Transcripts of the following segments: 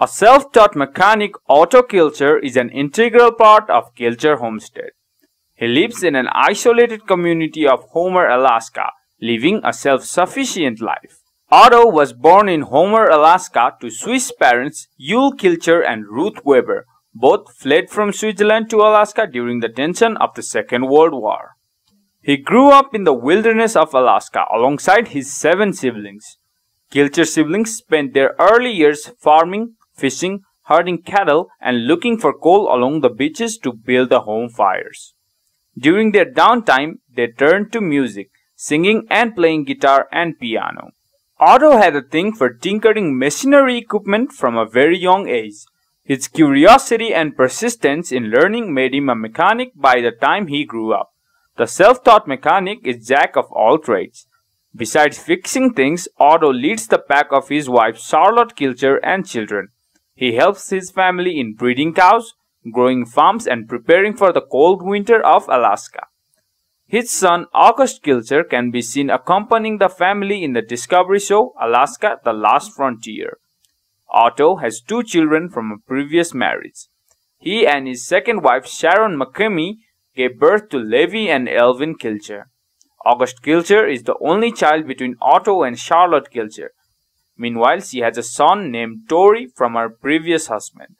A self-taught mechanic Otto Kilcher is an integral part of Kilcher Homestead. He lives in an isolated community of Homer, Alaska, living a self-sufficient life. Otto was born in Homer, Alaska to Swiss parents Yule Kilcher and Ruth Weber. Both fled from Switzerland to Alaska during the tension of the Second World War. He grew up in the wilderness of Alaska alongside his seven siblings. Kilcher siblings spent their early years farming, fishing, herding cattle, and looking for coal along the beaches to build the home fires. During their downtime, they turned to music, singing and playing guitar and piano. Otto had a thing for tinkering machinery equipment from a very young age. His curiosity and persistence in learning made him a mechanic by the time he grew up. The self-taught mechanic is jack of all trades. Besides fixing things, Otto leads the pack of his wife Charlotte Kilcher and children. He helps his family in breeding cows, growing farms and preparing for the cold winter of Alaska. His son August Kilcher can be seen accompanying the family in the Discovery show Alaska The Last Frontier. Otto has two children from a previous marriage. He and his second wife Sharon Mckemie gave birth to Levi and Eivin Kilcher. August Kilcher is the only child between Otto and Charlotte Kilcher. Meanwhile, she has a son named Torrey from her previous husband.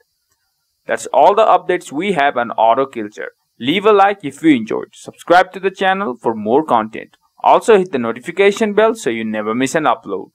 That's all the updates we have on Otto Kilcher. Leave a like if you enjoyed. Subscribe to the channel for more content. Also hit the notification bell so you never miss an upload.